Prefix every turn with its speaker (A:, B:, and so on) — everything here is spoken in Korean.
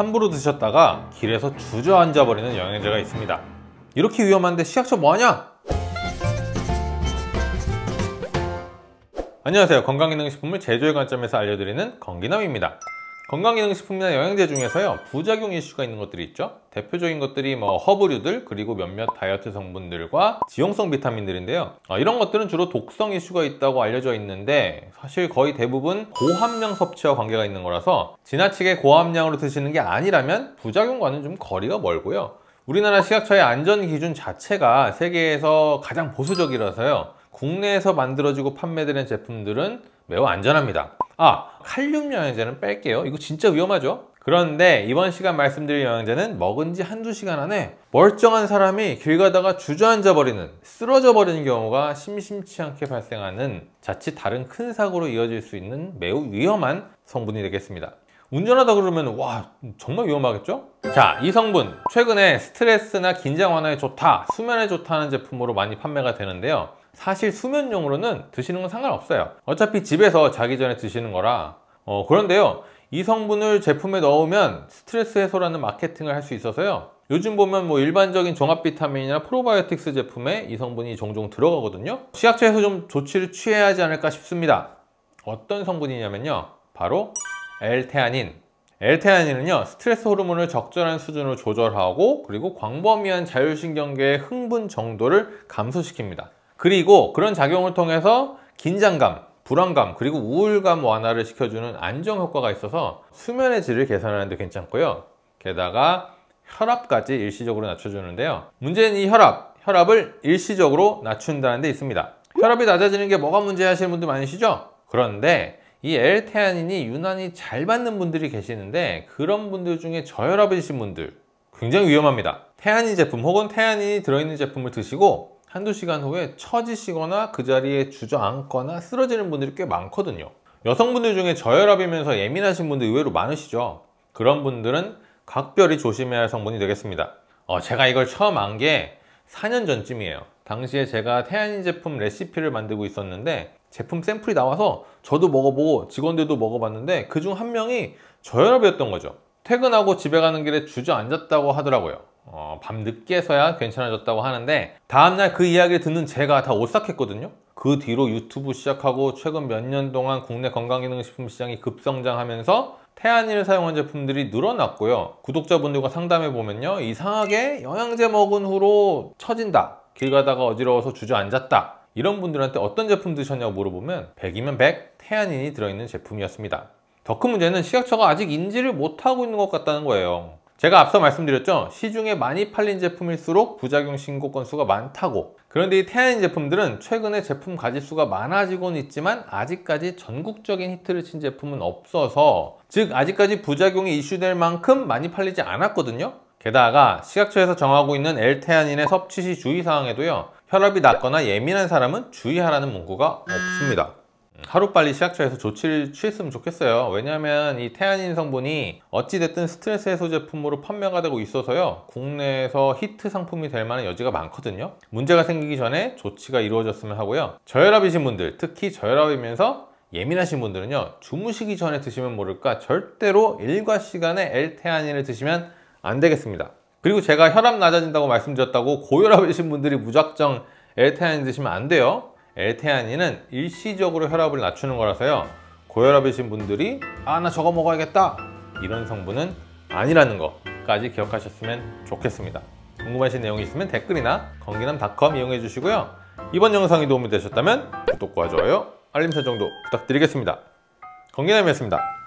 A: 함부로 드셨다가 길에서 주저앉아 버리는 영양제가 있습니다. 이렇게 위험한데 식약처 뭐하냐? 안녕하세요. 건강기능식품을 제조의 관점에서 알려드리는 건기남입니다. 건강기능식품이나 영양제 중에서요 부작용 이슈가 있는 것들이 있죠. 대표적인 것들이 뭐 허브류들 그리고 몇몇 다이어트 성분들과 지용성 비타민들인데요. 어, 이런 것들은 주로 독성 이슈가 있다고 알려져 있는데 사실 거의 대부분 고함량 섭취와 관계가 있는 거라서 지나치게 고함량으로 드시는 게 아니라면 부작용과는 좀 거리가 멀고요. 우리나라 식약처의 안전 기준 자체가 세계에서 가장 보수적이라서요 국내에서 만들어지고 판매되는 제품들은 매우 안전합니다. 아 칼륨 영양제는 뺄게요. 이거 진짜 위험하죠? 그런데 이번 시간 말씀드릴 영양제는 먹은 지 한두 시간 안에 멀쩡한 사람이 길 가다가 주저앉아 버리는 쓰러져 버리는 경우가 심심치 않게 발생하는 자칫 다른 큰 사고로 이어질 수 있는 매우 위험한 성분이 되겠습니다 운전하다 그러면 와 정말 위험하겠죠? 자, 이 성분. 최근에 스트레스나 긴장 완화에 좋다, 수면에 좋다는 제품으로 많이 판매가 되는데요. 사실 수면용으로는 드시는 건 상관없어요. 어차피 집에서 자기 전에 드시는 거라. 어, 그런데요 이 성분을 제품에 넣으면 스트레스 해소라는 마케팅을 할 수 있어서요. 요즘 보면 뭐 일반적인 종합 비타민이나 프로바이오틱스 제품에 이 성분이 종종 들어가거든요. 시약처에서 좀 조치를 취해야 하지 않을까 싶습니다. 어떤 성분이냐면요 바로 L테아닌 L테아닌은요 스트레스 호르몬을 적절한 수준으로 조절하고 그리고 광범위한 자율신경계의 흥분 정도를 감소시킵니다 그리고 그런 작용을 통해서 긴장감, 불안감, 그리고 우울감 완화를 시켜주는 안정 효과가 있어서 수면의 질을 개선하는 데 괜찮고요. 게다가 혈압까지 일시적으로 낮춰주는데요. 문제는 이 혈압, 혈압을 일시적으로 낮춘다는 데 있습니다. 혈압이 낮아지는 게 뭐가 문제 하시는 분들 많으시죠? 그런데 이 L테아닌이 유난히 잘 받는 분들이 계시는데 그런 분들 중에 저혈압이신 분들 굉장히 위험합니다. 태아닌 제품 혹은 태아닌이 들어있는 제품을 드시고 한두 시간 후에 처지시거나 그 자리에 주저앉거나 쓰러지는 분들이 꽤 많거든요. 여성분들 중에 저혈압이면서 예민하신 분들 의외로 많으시죠. 그런 분들은 각별히 조심해야 할 성분이 되겠습니다. 어, 제가 이걸 처음 안 게 4년 전쯤이에요. 당시에 제가 태안인 제품 레시피를 만들고 있었는데 제품 샘플이 나와서 저도 먹어보고 직원들도 먹어봤는데 그중 한 명이 저혈압이었던 거죠. 퇴근하고 집에 가는 길에 주저앉았다고 하더라고요. 어, 밤 늦게서야 괜찮아졌다고 하는데 다음날 그 이야기를 듣는 제가 다 오싹했거든요. 그 뒤로 유튜브 시작하고 최근 몇 년 동안 국내 건강기능식품 시장이 급성장하면서 태안인을 사용한 제품들이 늘어났고요. 구독자분들과 상담해 보면요. 이상하게 영양제 먹은 후로 처진다. 길 가다가 어지러워서 주저앉았다 이런 분들한테 어떤 제품 드셨냐고 물어보면 100이면 100 태안인이 들어있는 제품이었습니다. 더 큰 문제는 식약처가 아직 인지를 못하고 있는 것 같다는 거예요. 제가 앞서 말씀드렸죠? 시중에 많이 팔린 제품일수록 부작용 신고 건수가 많다고. 그런데 이 태아닌 제품들은 최근에 제품 가짓수가 많아지고는 있지만 아직까지 전국적인 히트를 친 제품은 없어서 즉 아직까지 부작용이 이슈될 만큼 많이 팔리지 않았거든요. 게다가 시각처에서 정하고 있는 L테아닌의 섭취 시 주의사항에도요 혈압이 낮거나 예민한 사람은 주의하라는 문구가 없습니다. 하루빨리 시약처에서 조치를 취했으면 좋겠어요. 왜냐하면 이 태아닌 성분이 어찌됐든 스트레스 해소 제품으로 판매가 되고 있어서요. 국내에서 히트 상품이 될 만한 여지가 많거든요. 문제가 생기기 전에 조치가 이루어졌으면 하고요. 저혈압이신 분들 특히 저혈압이면서 예민하신 분들은요 주무시기 전에 드시면 모를까 절대로 일과 시간에 L테아닌을 드시면 안 되겠습니다 그리고 제가 혈압 낮아진다고 말씀드렸다고 고혈압이신 분들이 무작정 L테아닌 드시면 안 돼요. 엘테아닌은 일시적으로 혈압을 낮추는 거라서요. 고혈압이신 분들이 아 나 저거 먹어야겠다. 이런 성분은 아니라는 것까지 기억하셨으면 좋겠습니다. 궁금하신 내용이 있으면 댓글이나 건기남닷컴 이용해 주시고요. 이번 영상이 도움이 되셨다면 구독과 좋아요 알림 설정도 부탁드리겠습니다. 건기남이었습니다